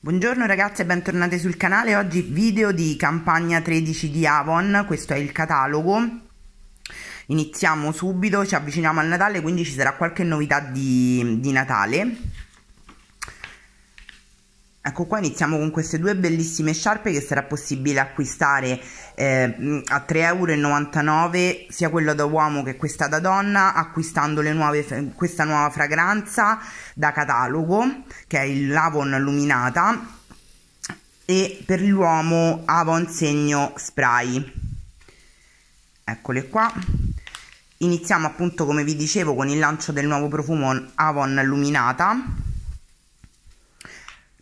Buongiorno ragazzi e bentornati sul canale, oggi video di campagna 13 di Avon, questo è il catalogo, iniziamo subito, ci avviciniamo al Natale quindi ci sarà qualche novità di, di Natale. Ecco qua iniziamo con queste due bellissime sciarpe che sarà possibile acquistare eh, a 3,99 euro sia quella da uomo che questa da donna acquistando nuove, questa nuova fragranza da catalogo che è il Avon Luminata e per l'uomo Avon Segno Spray. Eccole qua. Iniziamo appunto come vi dicevo con il lancio del nuovo profumo Avon Luminata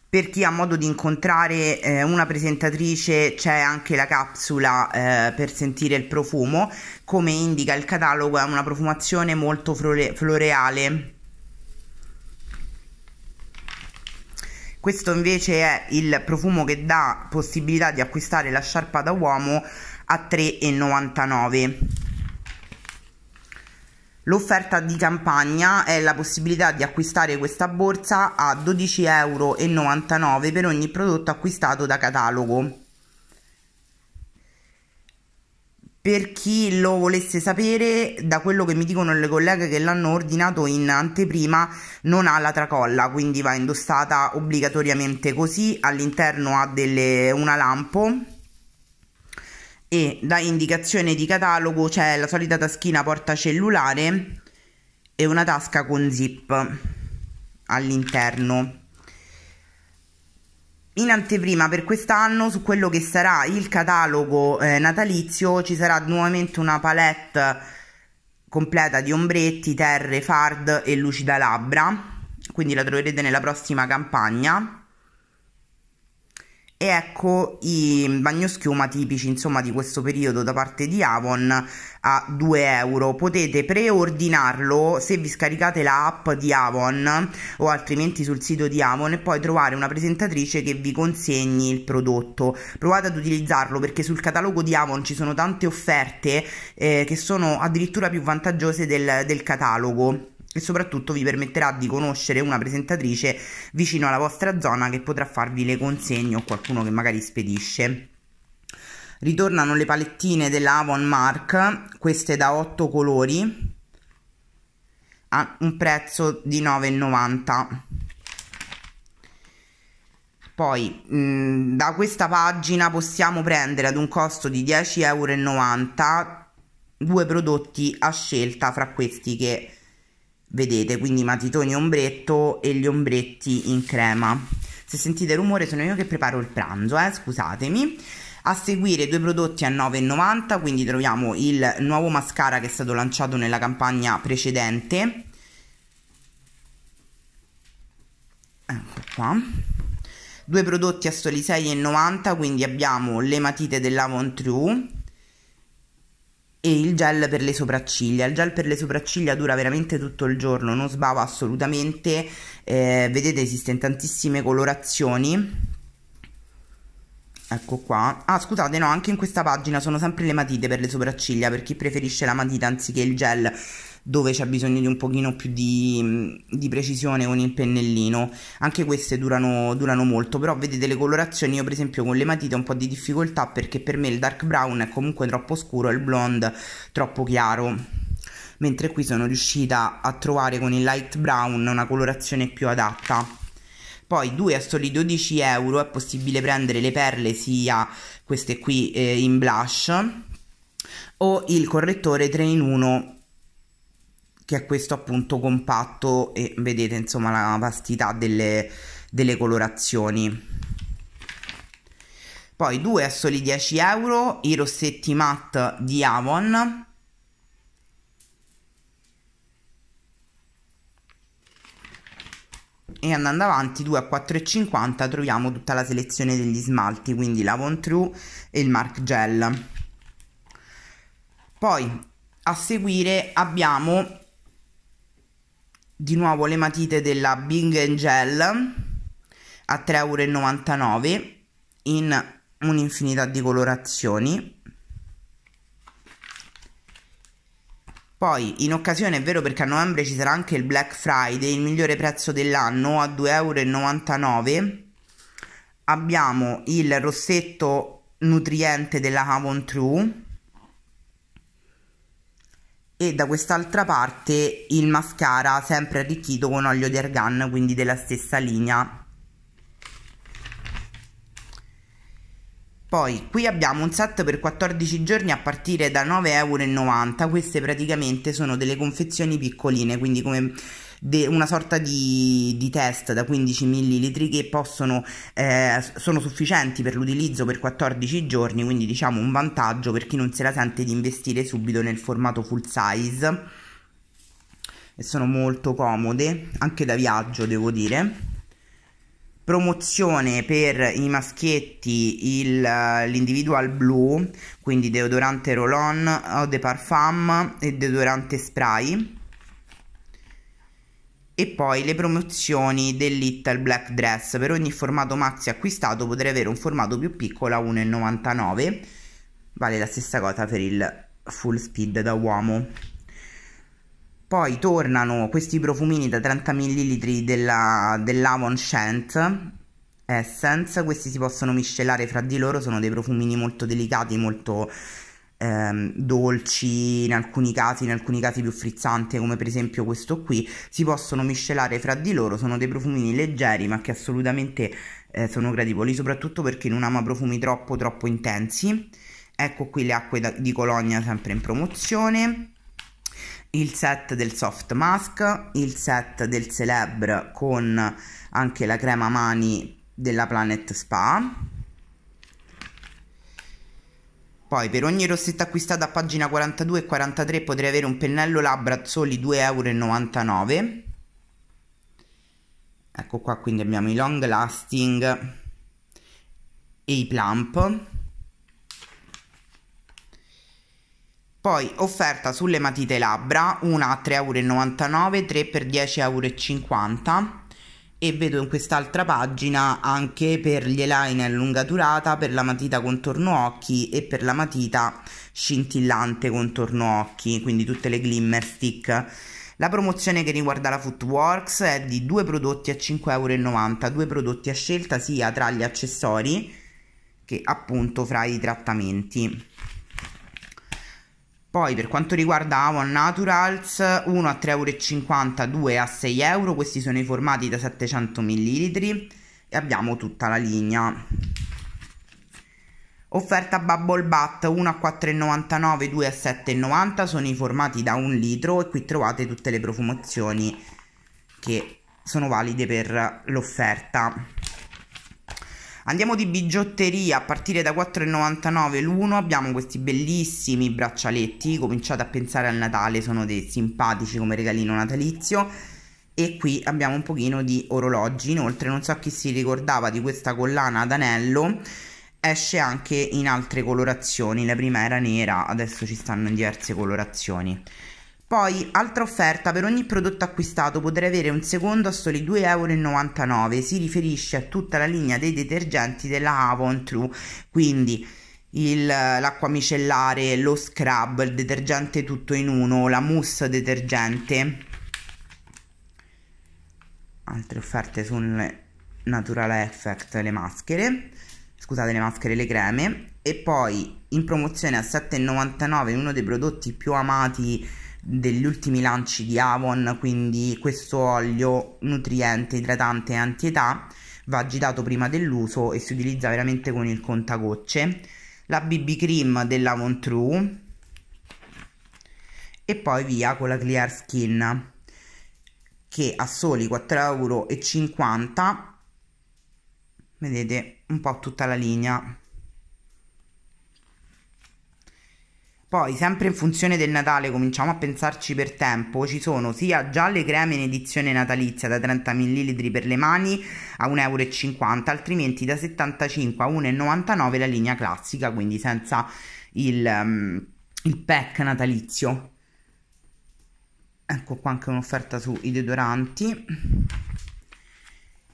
per chi ha modo di incontrare eh, una presentatrice c'è anche la capsula eh, per sentire il profumo, come indica il catalogo è una profumazione molto flore floreale. Questo invece è il profumo che dà possibilità di acquistare la sciarpa da uomo a 3,99 L'offerta di campagna è la possibilità di acquistare questa borsa a 12,99 euro per ogni prodotto acquistato da catalogo. Per chi lo volesse sapere, da quello che mi dicono le colleghe che l'hanno ordinato in anteprima, non ha la tracolla, quindi va indossata obbligatoriamente così. All'interno ha delle, una lampo e da indicazione di catalogo c'è la solita taschina porta cellulare e una tasca con zip all'interno. In anteprima per quest'anno su quello che sarà il catalogo eh, natalizio ci sarà nuovamente una palette completa di ombretti, terre, fard e lucida labbra, quindi la troverete nella prossima campagna e ecco i bagnoschiuma tipici insomma di questo periodo da parte di Avon a 2 euro. Potete preordinarlo se vi scaricate l'app di Avon o altrimenti sul sito di Avon e poi trovare una presentatrice che vi consegni il prodotto. Provate ad utilizzarlo perché sul catalogo di Avon ci sono tante offerte eh, che sono addirittura più vantaggiose del, del catalogo e soprattutto vi permetterà di conoscere una presentatrice vicino alla vostra zona che potrà farvi le consegne o qualcuno che magari spedisce. Ritornano le palettine della Avon Mark, queste da 8 colori, a un prezzo di 9,90 poi mh, da questa pagina possiamo prendere ad un costo di 10,90 euro due prodotti a scelta fra questi che vedete quindi matitoni ombretto e gli ombretti in crema. Se sentite rumore sono io che preparo il pranzo eh, scusatemi. A seguire due prodotti a 9,90 quindi troviamo il nuovo mascara che è stato lanciato nella campagna precedente. Ecco qua. Due prodotti a soli 6,90 quindi abbiamo le matite dell'Avon True e il gel per le sopracciglia. Il gel per le sopracciglia dura veramente tutto il giorno, non sbava assolutamente. Eh, vedete esiste tantissime colorazioni. Ecco qua. Ah, scusate, no, anche in questa pagina sono sempre le matite per le sopracciglia per chi preferisce la matita anziché il gel dove c'è bisogno di un pochino più di, di, precisione con il pennellino. Anche queste durano, durano molto però vedete le colorazioni io per esempio con le matite ho un po' di difficoltà perché per me il dark brown è comunque troppo scuro e il blonde troppo chiaro. Mentre qui sono riuscita a trovare con il light brown una colorazione più adatta. Poi 2 a soli 12 euro è possibile prendere le perle sia queste qui eh, in blush o il correttore 3 in 1 che è questo appunto compatto e vedete insomma la vastità delle, delle colorazioni. Poi due a soli 10 euro i rossetti matte di Avon. E andando avanti 2 a 4,50 troviamo tutta la selezione degli smalti quindi l'Avon True e il Mark Gel. Poi a seguire abbiamo di nuovo le matite della Bing Gel a 3,99 euro in un'infinità di colorazioni. Poi in occasione è vero perché a novembre ci sarà anche il Black Friday il migliore prezzo dell'anno a 2,99 euro abbiamo il rossetto nutriente della Avon True e da quest'altra parte il mascara sempre arricchito con olio di argan quindi della stessa linea Poi qui abbiamo un set per 14 giorni a partire da 9,90 euro. Queste praticamente sono delle confezioni piccoline, quindi come una sorta di, di, test da 15 ml che possono, eh, sono sufficienti per l'utilizzo per 14 giorni, quindi diciamo un vantaggio per chi non se la sente di investire subito nel formato full size. E sono molto comode, anche da viaggio devo dire promozione per i maschietti l'individual blu quindi deodorante roll-on eau de parfum e deodorante spray e poi le promozioni del Little Black Dress. Per ogni formato maxi acquistato potrei avere un formato più piccolo a 1,99 vale la stessa cosa per il full speed da uomo. Poi tornano questi profumini da 30 ml della, dell'Avon Scent Essence, questi si possono miscelare fra di loro, sono dei profumini molto delicati, molto ehm, dolci in alcuni casi, in alcuni casi più frizzanti come per esempio questo qui, si possono miscelare fra di loro, sono dei profumini leggeri ma che assolutamente eh, sono gradevoli, soprattutto perché non ama profumi troppo troppo intensi. Ecco qui le acque da, di Colonia sempre in promozione il set del soft mask, il set del celebre con anche la crema mani della Planet Spa. Poi per ogni rossetto acquistato a pagina 42 e 43 potrei avere un pennello labbra soli 2,99 euro. Ecco qua quindi abbiamo i long lasting e i plump. Poi offerta sulle matite labbra, una a 3,99 euro, 3 per 10,50 euro e vedo in quest'altra pagina anche per gli eyeliner lunga durata, per la matita contorno occhi e per la matita scintillante contorno occhi, quindi tutte le glimmer stick. La promozione che riguarda la Footworks è di due prodotti a 5,90 euro, due prodotti a scelta sia tra gli accessori che appunto fra i trattamenti. Poi per quanto riguarda Avon Naturals, 1 a 3,50 euro, 2 a 6 euro, questi sono i formati da 700 ml e abbiamo tutta la linea. Offerta Bubble Bath 1 a 4,99, 2 a 7,90 sono i formati da 1 litro e qui trovate tutte le profumazioni che sono valide per l'offerta. Andiamo di bigiotteria a partire da 4,99 l'uno, abbiamo questi bellissimi braccialetti, cominciate a pensare al Natale, sono dei simpatici come regalino natalizio e qui abbiamo un pochino di orologi, inoltre non so chi si ricordava di questa collana ad anello, esce anche in altre colorazioni, la prima era nera, adesso ci stanno in diverse colorazioni. Poi, altra offerta, per ogni prodotto acquistato potrei avere un secondo a soli 2,99 euro. Si riferisce a tutta la linea dei detergenti della Avon True, quindi l'acqua micellare, lo scrub, il detergente tutto in uno, la mousse detergente. Altre offerte sulle Natural Effect, le maschere, scusate le maschere, le creme. E poi in promozione a 7,99 uno dei prodotti più amati degli ultimi lanci di Avon, quindi questo olio nutriente, idratante e antietà va agitato prima dell'uso e si utilizza veramente con il contagocce. La BB Cream dell'Avon True e poi via con la Clear Skin che a soli 4,50 euro vedete un po' tutta la linea Poi, sempre in funzione del Natale, cominciamo a pensarci per tempo, ci sono sia già le creme in edizione natalizia da 30 ml per le mani a 1,50 euro, altrimenti da 75 a 1,99 la linea classica, quindi senza il, um, il pack natalizio. Ecco qua anche un'offerta sui deodoranti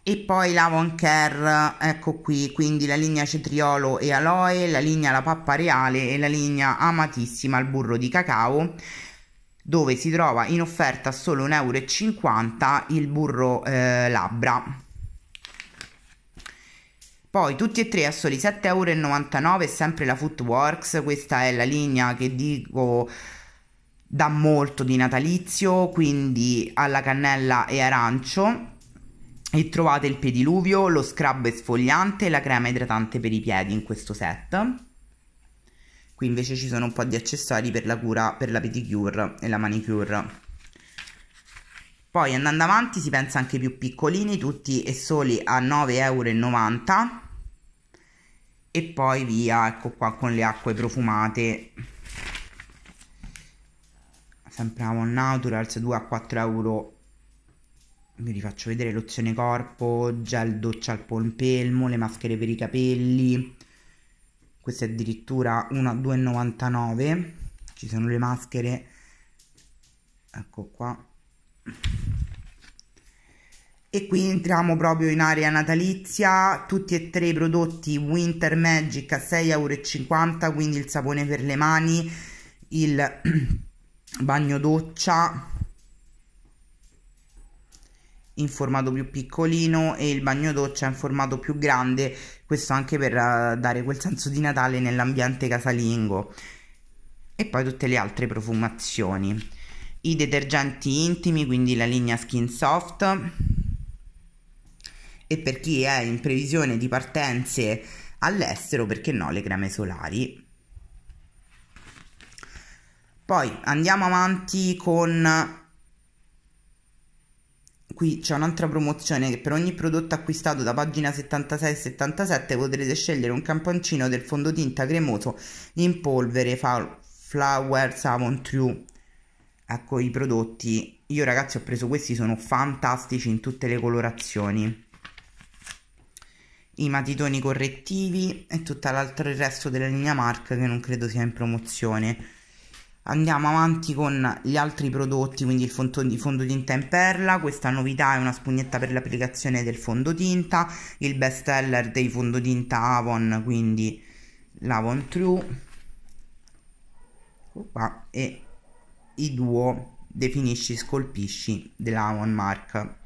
e poi l'Avon Care, ecco qui, quindi la linea cetriolo e aloe, la linea la pappa reale e la linea amatissima al burro di cacao dove si trova in offerta a solo 1,50 euro il burro eh, labbra. Poi tutti e tre a soli 7,99 euro, sempre la Footworks, questa è la linea che dico dà molto di natalizio, quindi alla cannella e arancio. E trovate il pediluvio, lo scrub esfoliante e la crema idratante per i piedi in questo set. Qui invece ci sono un po' di accessori per la cura per la pedicure e la manicure. Poi andando avanti si pensa anche più piccolini, tutti e soli a 9,90 euro. E poi via, ecco qua con le acque profumate. Sempre Avon Naturals 2 a 4 euro. Vi rifaccio vedere lozione corpo, gel doccia al polpelmo, le maschere per i capelli. Queste addirittura 1 a 2,99. Ci sono le maschere. Ecco qua e qui entriamo proprio in area natalizia tutti e tre i prodotti Winter Magic a 6,50 euro quindi il sapone per le mani il bagno doccia in formato più piccolino e il bagno doccia in formato più grande questo anche per uh, dare quel senso di Natale nell'ambiente casalingo. E poi tutte le altre profumazioni. I detergenti intimi quindi la linea Skin Soft. E per chi è in previsione di partenze all'estero, perché no, le creme solari. Poi andiamo avanti con qui c'è un'altra promozione che per ogni prodotto acquistato da pagina 76 e 77 potrete scegliere un camponcino del fondotinta cremoso in polvere Flower Savon True. Ecco i prodotti. Io ragazzi ho preso questi sono fantastici in tutte le colorazioni. I matitoni correttivi e tutto l'altro il resto della linea Mark che non credo sia in promozione andiamo avanti con gli altri prodotti quindi il fondotinta in perla. Questa novità è una spugnetta per l'applicazione del fondotinta il best seller dei fondotinta Avon quindi l'Avon True. Qua, e i duo definisci scolpisci dell'Avon Mark.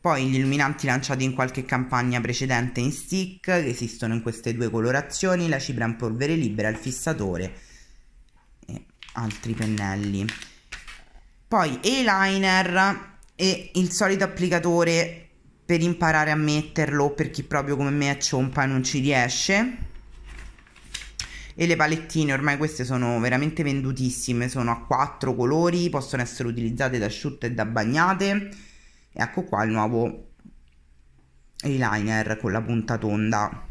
Poi gli illuminanti lanciati in qualche campagna precedente in stick, esistono in queste due colorazioni, la cipria in polvere libera, il fissatore altri pennelli. Poi eyeliner e il solito applicatore per imparare a metterlo per chi proprio come me è ciompa e non ci riesce. E le palettine, ormai queste sono veramente vendutissime, sono a quattro colori, possono essere utilizzate da asciutte e da bagnate ecco qua il nuovo eyeliner con la punta tonda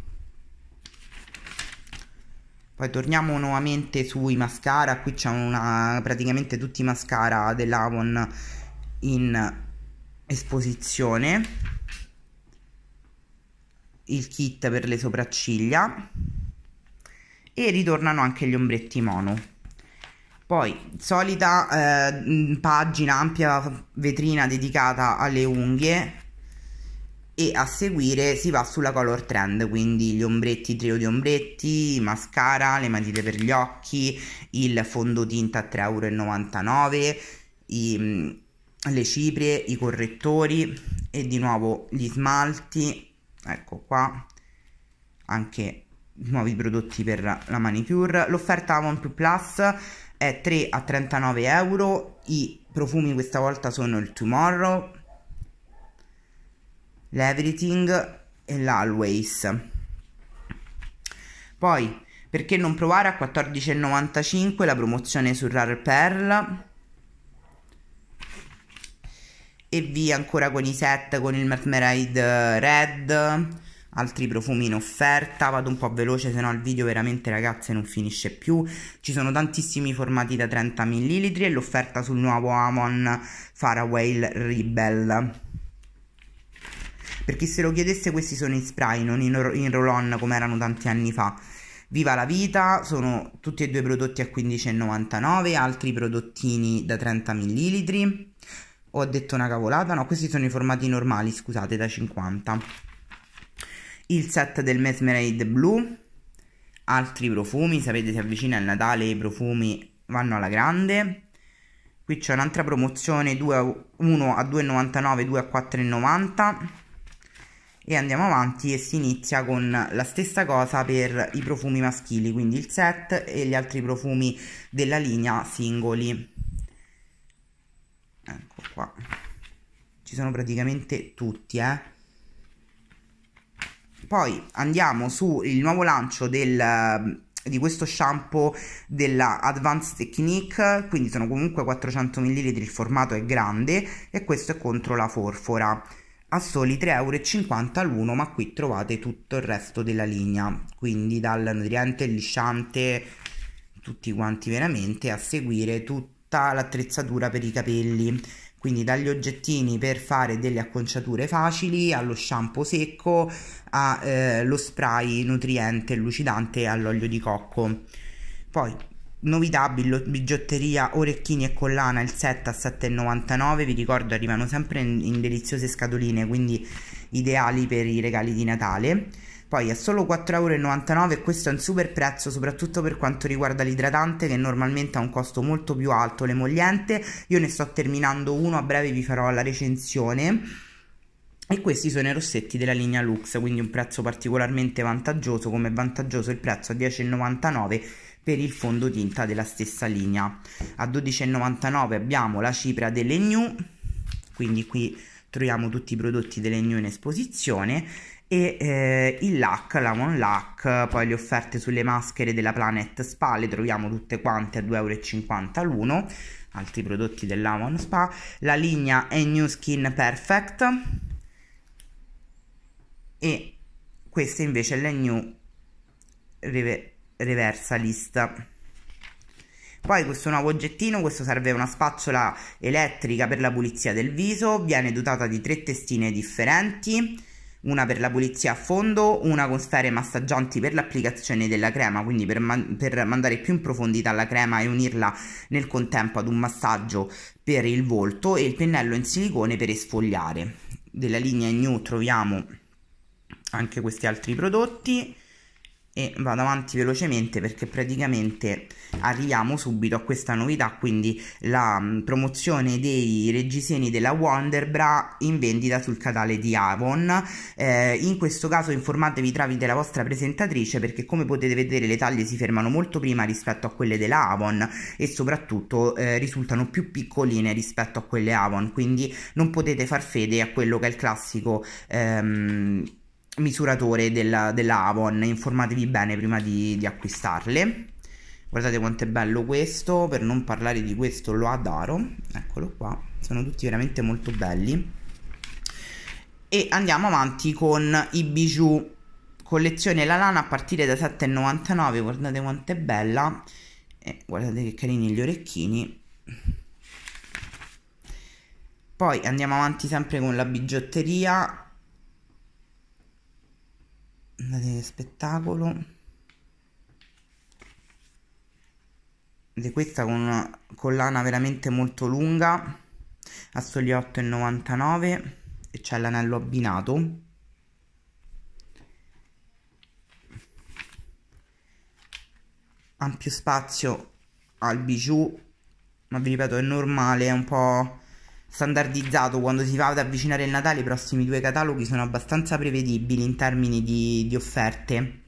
poi torniamo nuovamente sui mascara qui c'è una praticamente tutti i mascara dell'Avon in esposizione. Il kit per le sopracciglia. E ritornano anche gli ombretti mono. Poi, solita eh, pagina, ampia vetrina dedicata alle unghie e a seguire si va sulla color trend, quindi gli ombretti, trio di ombretti, mascara, le matite per gli occhi, il fondotinta a 3,99 euro, le ciprie, i correttori e di nuovo gli smalti, ecco qua, anche nuovi prodotti per la manicure. L'offerta Avon Plus Plus è 3 a 39 euro i profumi questa volta sono il Tomorrow l'Everything e l'Always. Poi perché non provare a 14,95 la promozione su Rare Pearl? E via ancora con i set con il Mesmeride Red altri profumi in offerta. Vado un po' veloce se no il video veramente ragazze non finisce più. Ci sono tantissimi formati da 30 ml e l'offerta sul nuovo Amon Faraway Rebel per chi se lo chiedesse questi sono in spray non in, in roll-on come erano tanti anni fa Viva la vita, sono tutti e due prodotti a 15,99, altri prodottini da 30 ml. Ho detto una cavolata, no, questi sono i formati normali, scusate, da 50 il set del Mesmerade Blue, altri profumi, sapete si avvicina il Natale i profumi vanno alla grande. Qui c'è un'altra promozione 2 a 1 a 2,99, 2 a 4,90 e andiamo avanti e si inizia con la stessa cosa per i profumi maschili quindi il set e gli altri profumi della linea singoli. Ecco qua. Ci sono praticamente tutti eh. Poi andiamo sul nuovo lancio del di questo shampoo della Advanced Technique quindi sono comunque 400 ml il formato è grande e questo è contro la forfora a soli 3,50 euro l'uno ma qui trovate tutto il resto della linea. Quindi dal nutriente, lisciante tutti quanti veramente a seguire tutta l'attrezzatura per i capelli. Quindi dagli oggettini per fare delle acconciature facili allo shampoo secco allo eh, spray nutriente lucidante all'olio di cocco. Poi novità bigiotteria orecchini e collana il set a 7,99 vi ricordo arrivano sempre in, in deliziose scatoline quindi ideali per i regali di Natale poi è solo 4,99€ e questo è un super prezzo soprattutto per quanto riguarda l'idratante che normalmente ha un costo molto più alto, l'emolliente. Io ne sto terminando uno, a breve vi farò la recensione. E questi sono i rossetti della linea Lux, quindi un prezzo particolarmente vantaggioso, come vantaggioso il prezzo a 10,99 per il fondotinta della stessa linea. A 12,99 abbiamo la cipria delle New, quindi qui troviamo tutti i prodotti delle New in esposizione e eh, il LAC, la One LAC, poi le offerte sulle maschere della Planet Spa le troviamo tutte quante a 2,50€ l'uno, altri prodotti della One Spa, la linea è New Skin Perfect e questa invece è la New Rever Reversalist. Poi questo nuovo oggettino, questo serve una spazzola elettrica per la pulizia del viso, viene dotata di tre testine differenti, una per la pulizia a fondo, una con sfere massaggianti per l'applicazione della crema, quindi per, man per, mandare più in profondità la crema e unirla nel contempo ad un massaggio per il volto e il pennello in silicone per esfogliare. Della linea New troviamo anche questi altri prodotti e vado avanti velocemente perché praticamente arriviamo subito a questa novità quindi la mm, promozione dei reggiseni della Wonderbra in vendita sul canale di Avon. Eh, in questo caso informatevi tramite la vostra presentatrice perché come potete vedere le taglie si fermano molto prima rispetto a quelle della Avon e soprattutto eh, risultano più piccoline rispetto a quelle Avon quindi non potete far fede a quello che è il classico ehm, misuratore della, della Avon, informatevi bene prima di, di, acquistarle. Guardate quanto è bello questo, per non parlare di questo lo adoro, eccolo qua, sono tutti veramente molto belli. E andiamo avanti con i bijou. Collezione la lana a partire da 7,99, guardate quanto è bella, e guardate che carini gli orecchini. Poi andiamo avanti sempre con la bigiotteria che spettacolo. Di questa con una collana veramente molto lunga. A soli 8,99 e c'è l'anello abbinato. Ampio spazio al bijou ma vi ripeto è normale è un po' standardizzato quando si va ad avvicinare il Natale i prossimi due cataloghi sono abbastanza prevedibili in termini di, di offerte.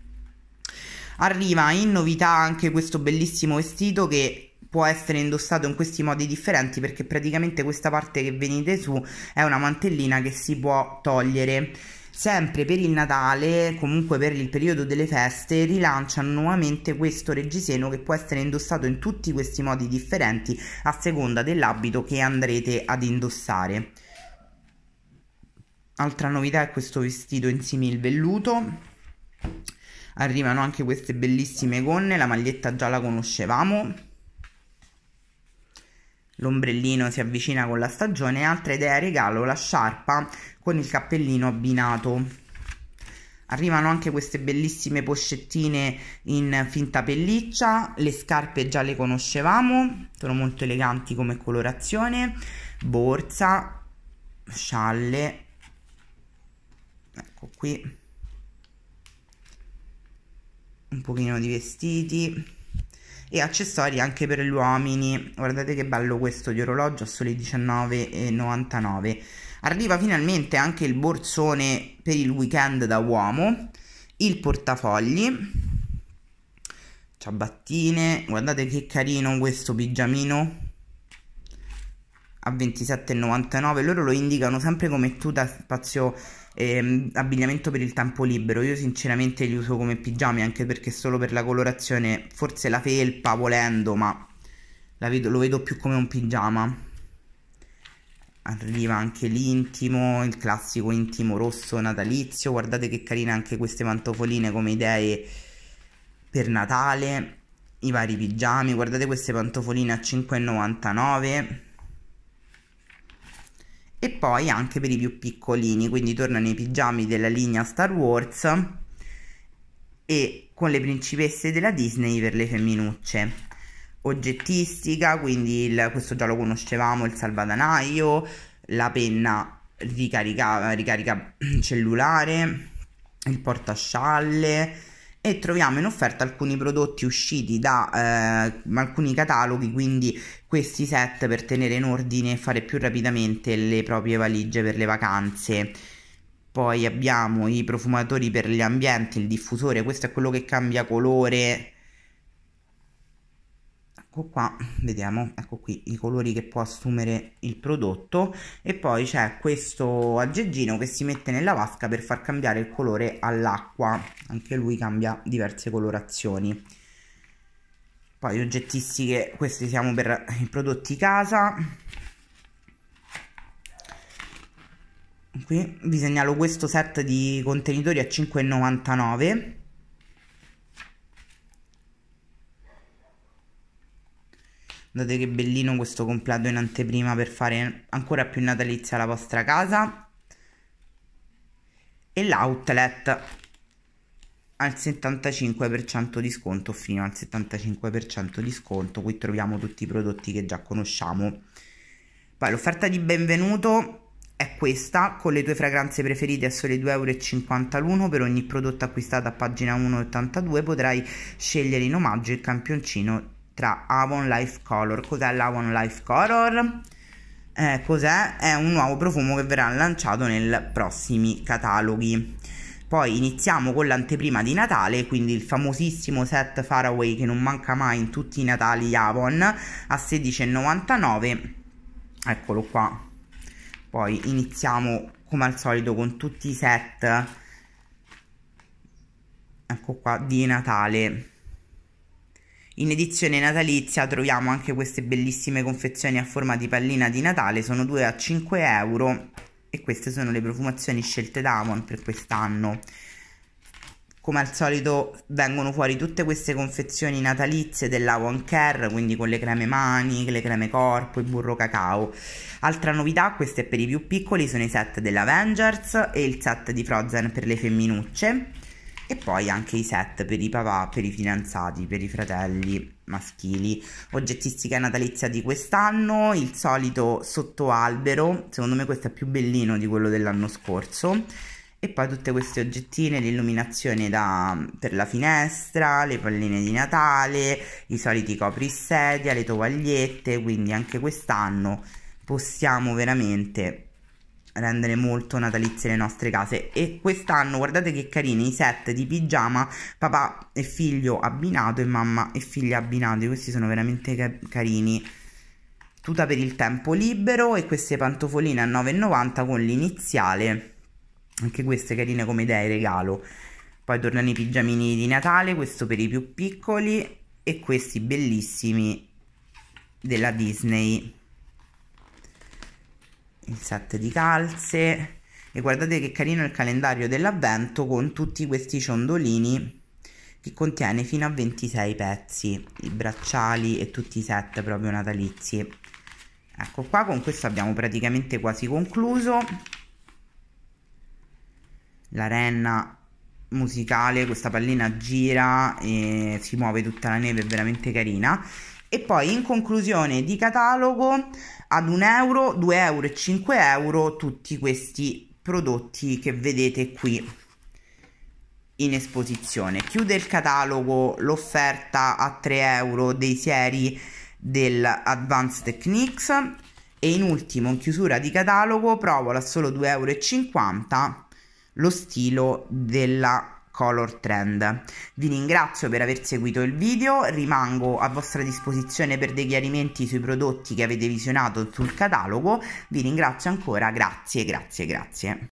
Arriva in novità anche questo bellissimo vestito che può essere indossato in questi modi differenti perché praticamente questa parte che venite su è una mantellina che si può togliere Sempre per il Natale, comunque per il periodo delle feste, rilanciano nuovamente questo reggiseno che può essere indossato in tutti questi modi differenti a seconda dell'abito che andrete ad indossare. Altra novità è questo vestito in simil velluto. Arrivano anche queste bellissime gonne, la maglietta già la conoscevamo L'ombrellino si avvicina con la stagione. Altra idea regalo, la sciarpa con il cappellino abbinato. Arrivano anche queste bellissime poccettine in finta pelliccia, le scarpe già le conoscevamo, sono molto eleganti come colorazione, borsa, scialle, ecco qui, un pochino di vestiti, e accessori anche per gli uomini. Guardate che bello questo di orologio a soli 19,99 Arriva finalmente anche il borsone per il weekend da uomo, il portafogli, ciabattine, guardate che carino questo pigiamino a 27,99 loro lo indicano sempre come tuta spazio eh, abbigliamento per il tempo libero. Io sinceramente li uso come pigiami anche perché solo per la colorazione forse la felpa volendo ma vedo, lo vedo più come un pigiama arriva anche l'intimo il classico intimo rosso natalizio. Guardate che carine anche queste pantofoline come idee per Natale. I vari pigiami guardate queste pantofoline a 5,99 e poi anche per i più piccolini, quindi tornano i pigiami della linea Star Wars e con le principesse della Disney per le femminucce. Oggettistica, quindi il, questo già lo conoscevamo, il salvadanaio, la penna ricarica, ricarica cellulare, il portascialle, e troviamo in offerta alcuni prodotti usciti da eh, alcuni cataloghi, quindi questi set per tenere in ordine e fare più rapidamente le proprie valigie per le vacanze. Poi abbiamo i profumatori per gli ambienti, il diffusore, questo è quello che cambia colore ecco qua vediamo ecco qui i colori che può assumere il prodotto. E poi c'è questo aggeggino che si mette nella vasca per far cambiare il colore all'acqua. Anche lui cambia diverse colorazioni. Poi oggettistiche questi siamo per i prodotti casa. Qui vi segnalo questo set di contenitori a 5,99 Guardate che bellino questo completo in anteprima per fare ancora più natalizia la vostra casa. E l'outlet al 75% di sconto, fino al 75% di sconto. Qui troviamo tutti i prodotti che già conosciamo. Poi l'offerta di benvenuto è questa, con le tue fragranze preferite a soli 2,50 euro l'uno per ogni prodotto acquistato a pagina 1,82 potrai scegliere in omaggio il campioncino tra Avon Life Color. Cos'è l'Avon Life Color? Eh, cos'è? È un nuovo profumo che verrà lanciato nei prossimi cataloghi. Poi iniziamo con l'anteprima di Natale, quindi il famosissimo set Faraway che non manca mai in tutti i Natali Avon a 16,99. Eccolo qua. Poi iniziamo come al solito con tutti i set. Ecco qua di Natale in edizione natalizia troviamo anche queste bellissime confezioni a forma di pallina di Natale, sono 2 a 5 euro e queste sono le profumazioni scelte da Avon per quest'anno. Come al solito vengono fuori tutte queste confezioni natalizie dell'Avon Care, quindi con le creme mani, le creme corpo, il burro cacao. Altra novità, queste per i più piccoli, sono i set dell'Avengers e il set di Frozen per le femminucce e poi anche i set per i papà, per i fidanzati, per i fratelli maschili. Oggettistica natalizia di quest'anno, il solito sottoalbero, secondo me questo è più bellino di quello dell'anno scorso. E poi tutte queste oggettine, l'illuminazione da, per la finestra, le palline di Natale, i soliti coprisedia, le tovagliette, quindi anche quest'anno possiamo veramente rendere molto natalizie le nostre case. E quest'anno guardate che carini i set di pigiama papà e figlio abbinato e mamma e figlia abbinati questi sono veramente ca carini. Tuta per il tempo libero e queste pantofoline a 9,90 con l'iniziale. Anche queste carine come idee regalo. Poi tornano i pigiamini di Natale questo per i più piccoli e questi bellissimi della Disney il set di calze e guardate che carino il calendario dell'avvento con tutti questi ciondolini che contiene fino a 26 pezzi, i bracciali e tutti i set proprio natalizi. Ecco qua, con questo abbiamo praticamente quasi concluso. La renna musicale, questa pallina gira e si muove tutta la neve, è veramente carina. E poi in conclusione di catalogo ad 1 euro, 2 euro e 5 euro tutti questi prodotti che vedete qui in esposizione. Chiude il catalogo l'offerta a 3 euro dei sieri del Advanced Techniques e in ultimo in chiusura di catalogo provo a solo 2,50 euro lo stilo della Color Trend. Vi ringrazio per aver seguito il video, rimango a vostra disposizione per dei chiarimenti sui prodotti che avete visionato sul catalogo. Vi ringrazio ancora, grazie, grazie, grazie.